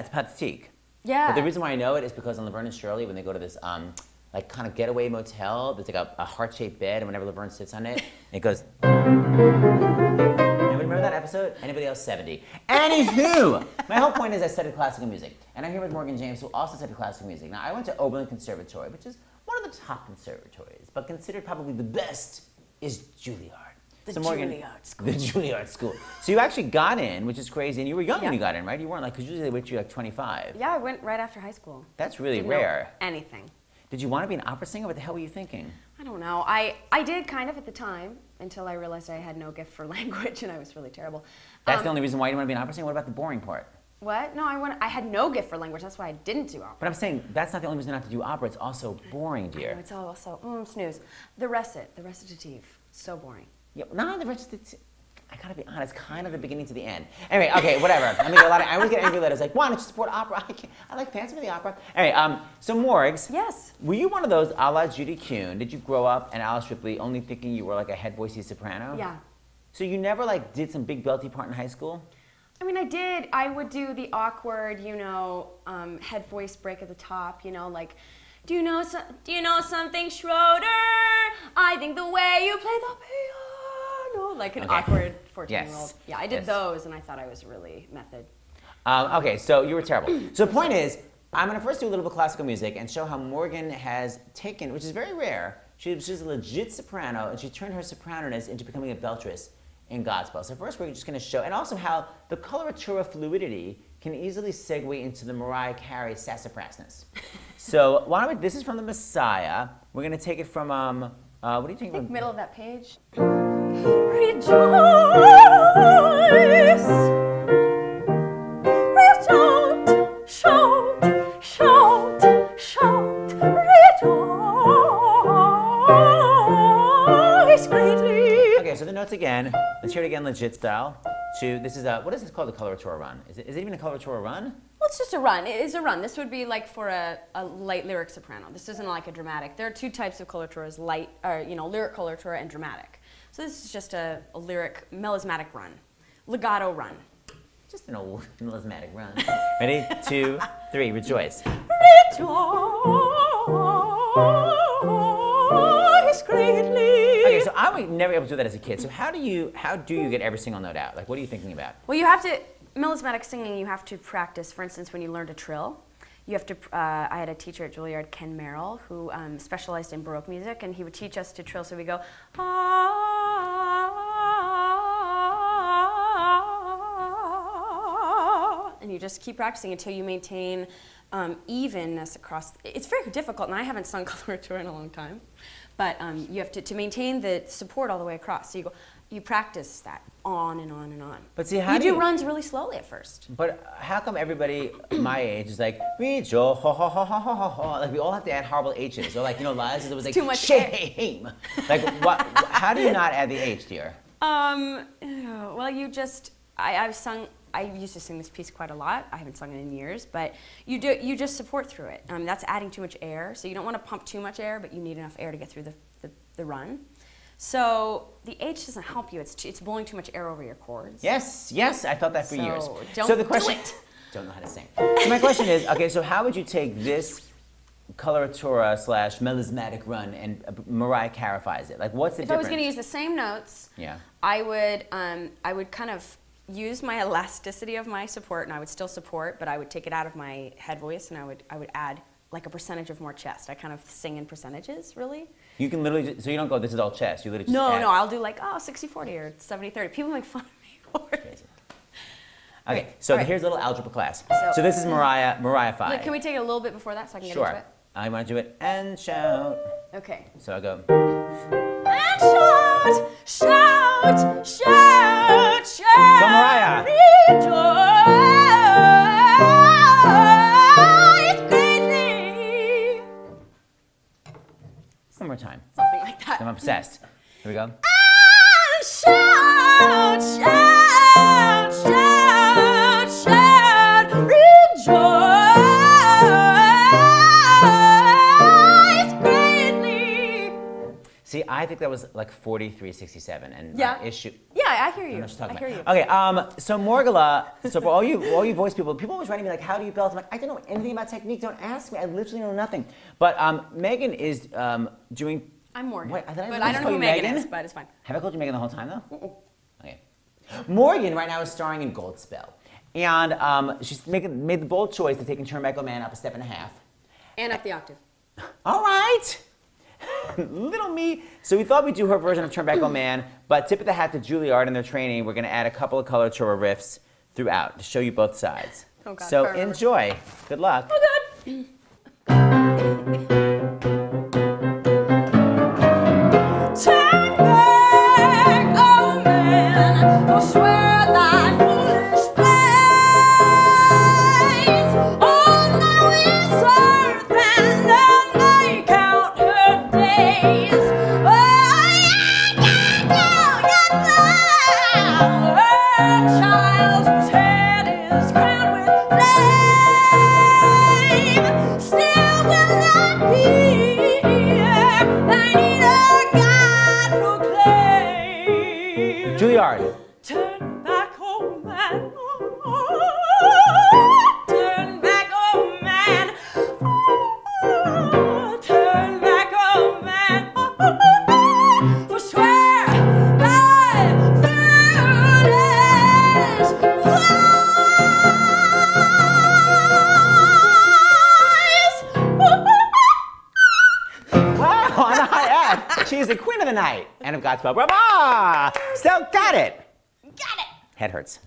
It's Pathetique. Yeah. But the reason why I know it is because on Laverne and Shirley, when they go to this um, like kind of getaway motel, there's like a, a heart-shaped bed, and whenever Laverne sits on it, it goes. Anybody remember that episode? Anybody else 70? Anywho, my whole point is I studied classical music, and I'm here with Morgan James, who also studied classical music. Now, I went to Oberlin Conservatory, which is one of the top conservatories, but considered probably the best is Juilliard. The So Morgan- Juilliard School. The Juilliard School. So you actually got in, which is crazy, and you were young when you got in, right? You weren't like, because usually they wait till you're like 25. Yeah, I went right after high school. That's really Didn't know rare. anything. Did you want to be an opera singer? What the hell were you thinking? I don't know. I, I did kind of at the time until I realized I had no gift for language and I was really terrible. That's Um, the only reason why you want to be an opera singer. What about the boring part? What? No, I want. I had no gift for language. That's why I didn't do opera. But I'm saying that's not the only reason not to do opera. It's also boring, dear. It's also mm, snooze. The recit, the recitative, so boring. Yeah, not the rest of the. I gotta be honest, kind of the beginning to the end. Anyway, okay, whatever. I mean, a lot of, I always get angry letters like, "Why don't you support opera?" I, can't, I like Phantom of the Opera. Anyway, um, so Morgs, Yes. were you one of those a la Judy Kuhn? Did you grow up and Alice Ripley only thinking you were like a head voicey soprano? Yeah. So you never like did some big belty part in high school? I mean, I did. I would do the awkward, you know, um, head voice break at the top. You know, like, do you know so- Do you know something, Schroeder? I think the way you play the piano, like an Okay. awkward fourteen-year-old. Yeah, I did Yes. those, and I thought I was really method. Um, okay, so you were terrible. So the point is, I'm going to first do a little bit of classical music and show how Morgan has taken, which is very rare, she, she's a legit soprano, and she turned her sopranoness into becoming a beltress in Godspell. So first we're just going to show, and also how the coloratura fluidity can easily segue into the Mariah Carey sassafrasness. so why don't we, this is from the Messiah. We're going to take it from, um, uh, what do you think? I think middle of that page. Rejoice! Rejoice! Shout! Shout! Shout! Rejoice greatly! Okay, so the notes again. Let's hear it again, legit style. Two. This is a what is this called? The coloratura run. Is it, is it even a coloratura run? It's just a run. It is a run. This would be like for a, a light lyric soprano. This isn't like a dramatic. There are two types of coloraturas: light, or you know, lyric coloratura and dramatic. So this is just a, a lyric melismatic run, legato run. Just an old melismatic run. Ready? Two, three. Rejoice. Rejoice greatly. Okay, so I was never able to do that as a kid. So how do you how do you get every single note out? Like, what are you thinking about? Well, you have to melismatic singing. You have to practice. For instance, when you learn to trill, you have to. Uh, I had a teacher at Juilliard, Ken Merrill, who um, specialized in Baroque music, and he would teach us to trill. So we go. "Ah," And you just keep practicing until you maintain um, evenness across. It's very difficult, and I haven't sung coloratura in a long time, but um, you have to to maintain the support all the way across. So you go, you practice that on and on and on. But see, how you do do you- runs really slowly at first. But how come everybody my age is like rejo ho ho ho ho ho ho ho? Like we all have to add horrible H's. Or like you know, Liza was like too much shame. Like what? How do you not add the H, dear? Um, well, you just I, I've sung. I used to sing this piece quite a lot. I haven't sung it in years, but you do you just support through it. Um, that's adding too much air, so you don't want to pump too much air, but you need enough air to get through the, the, the run. So the H doesn't help you. It's it's blowing too much air over your chords. Yes, yes, I thought that for So, years. don't so the do question, it. Don't know how to sing. So my question is, okay, so how would you take this coloratura slash melismatic run and uh, Mariah Carifies it? Like, what's the If I difference? was going to use the same notes, Yeah. I would um, I would kind of use my elasticity of my support, and I would still support, but I would take it out of my head voice, and I would I would add like a percentage of more chest. I kind of sing in percentages, really. You can literally, just, so you don't go, this is all chest. You literally just No, add- no, I'll do like oh 60-40 or 70-30. People make fun of me for it. Okay, so right. here's a little algebra class. So- So, this is mm-hmm. Mariah, Mariah 5. Wait, can we take it a little bit before that so I can get into it? I want to do it and shout. Okay. So I go. And shout, shout, shout, more time. Something like that. I'm obsessed. Here we go. Shout, shout, shout, think think that was like 4367 and Yeah. my issue. Yeah, I hear I you. know what you're I talking hear you. Okay, um, so Morgula, so for all you all you voice people, people always writing me like, how do you belt? I'm like, I don't know anything about technique. Don't ask me. I literally know nothing. But um, Megan is um, doing. I'm Morgan. Wait, I thought I but I don't know who Megan, Megan? is, but it's fine. Have I called you Megan the whole time though? Okay. Morgan right now is starring in Godspell, and um, she's making made the bold choice of taking Turnback Man up a step and a half. And up the octave. All right. Little me. So we thought we'd do her version of Turn Back O Man, but tip of the hat to Juilliard and their training. We're going to add a couple of coloratura riffs throughout to show you both sides. Oh, God. so enjoy. Good luck. Oh, Turn proclaim. High F. She is the queen of the night and of Godspell. Bravo! So got it. Got it. Head hurts.